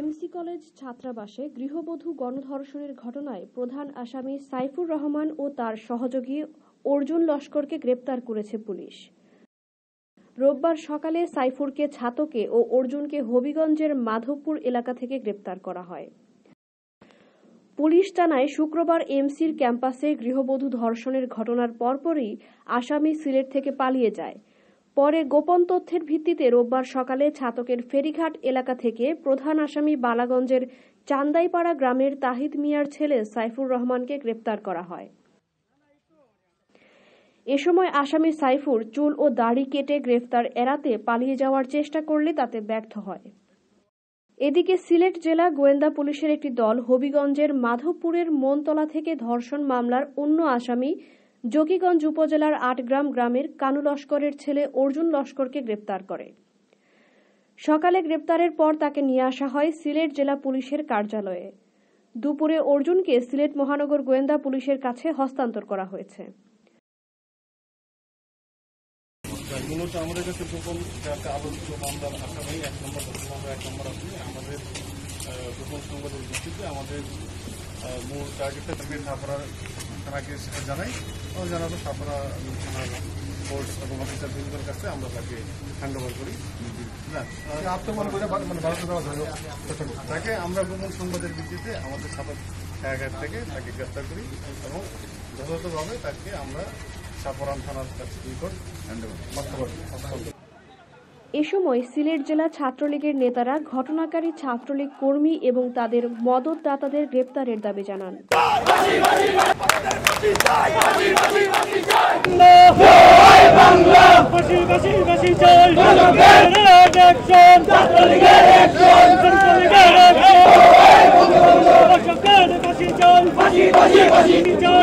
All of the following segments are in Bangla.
এমসি কলেজ ছাত্রাবাসে গৃহবধূ গণধর্ষণের ঘটনায় প্রধান আসামি সাইফুর রহমান ও তার সহযোগী অর্জুন লস্করকে গ্রেপ্তার করেছে পুলিশ। রোববার সকালে সাইফুরকে ছাতকে ও অর্জুনকে হবিগঞ্জের মাধবপুর এলাকা থেকে গ্রেপ্তার করা হয়। পুলিশ জানায়, শুক্রবার এমসির ক্যাম্পাসে গৃহবধূ ধর্ষণের ঘটনার পরপরই আসামি সিলেট থেকে পালিয়ে যায়। পরে গোপন তথ্যের ভিত্তিতে রোববার সকালে ছাতকের ফেরিঘাট এলাকা থেকে প্রধান আসামি বালাগঞ্জের চান্দাইপাড়া গ্রামের তাহিদ মিয়ার ছেলে সাইফুর রহমানকে গ্রেপ্তার করা হয়। এ সময় আসামি সাইফুর চুল ও দাড়ি কেটে গ্রেফতার এড়াতে পালিয়ে যাওয়ার চেষ্টা করলে তাতে ব্যর্থ হয়। এদিকে সিলেট জেলা গোয়েন্দা পুলিশের একটি দল হবিগঞ্জের মাধবপুরের মনতলা থেকে ধর্ষণ মামলার অন্য আসামি জকিগঞ্জ উপজেলার আটগ্রাম গ্রামের কানু লস্করের ছেলে অর্জুন লস্করকে গ্রেপ্তার করে। সকালে গ্রেপ্তারের পর তাকে নিয়ে আসা হয় সিলেট জেলা পুলিশের কার্যালয়ে। দুপুরে অর্জুনকে সিলেট মহানগর গোয়েন্দা পুলিশের কাছে হস্তান্তর করা হয়েছে। মূল টার্গেটটা থেকে সাপড়ার থানাকে সেটা জানাই। এবং জানাব সাপড়া থানার ফোর্স এবং অফিসার বিন্দুর কাছে আমরা তাকে হ্যান্ড ওভার করি করে মানে ভারতে দেওয়া তাকে আমরা গোপন সংবাদের ভিত্তিতে আমাদের সাপড় জায়গা থেকে তাকে গ্রেফতার করি এবং যথাযথভাবে তাকে আমরা সাপরান থানার কাছে নিকট হ্যান্ড ওভার এ সময় সিলেট জেলা ছাত্রলীগের নেতারা ঘটনাকারী ছাত্রলীগ কর্মী এবং তাদের মদতদাতাদের গ্রেপ্তারের দাবি জানান বাসি বাসি বাসি চাই জনগণের অ্যাকশন ছাত্রলীগের অ্যাকশন ছাত্রলীগের অ্যাকশন দর্শকের বাসি চাই বাসি বাসি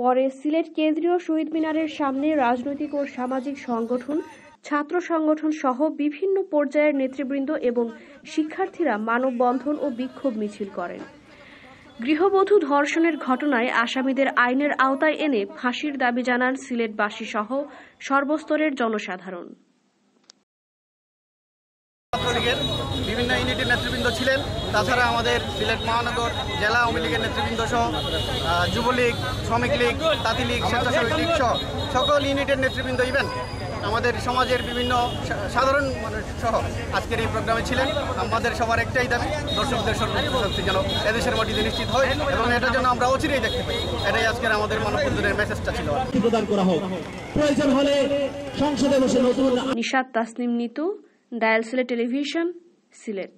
পরে সিলেট কেন্দ্রীয় শহীদ মিনারের সামনে রাজনৈতিক ও সামাজিক সংগঠন, ছাত্র সংগঠন সহ বিভিন্ন পর্যায়ের নেতৃবৃন্দ এবং শিক্ষার্থীরা মানববন্ধন ও বিক্ষোভ মিছিল করেন। গৃহবধূ ধর্ষণের ঘটনায় আসামিদের আইনের আওতায় এনে ফাঁসির দাবি জানান সিলেটবাসী সহ সর্বস্তরের জনসাধারণ। ছাত্রলীগের বিভিন্ন ইউনিটের নেতৃবৃন্দ ছিলেন। তাছাড়া আমাদের সিলেট মহানগর জেলা আওয়ামী লীগের নেতৃবৃন্দ সহ যুবলীগ শ্রমিক লীগ তাঁতি লীগ স্বেচ্ছাসেবী লীগ সহ সকল ইউনিটের নেতৃবৃন্দ ইভেন আমাদের সমাজের বিভিন্ন সাধারণ মানুষ সহ আজকের এই প্রোগ্রামে ছিলেন। আমাদের সবার একটাই দাবি দর্শকদের সর্বোচ্চ শক্তি যেন এদেশের মাটিতে নিশ্চিত হয় এবং এটার জন্য আমরা অচিরেই দেখতে পাই। এটাই আজকের আমাদের মানববন্ধনের মেসেজটা ছিল। প্রদান করা হোক প্রয়োজন হলে সংসদে বসে নতুন নিশাদ তাসনিম নিতু ডায়াল সিলেট টেলিভিশন সিলেট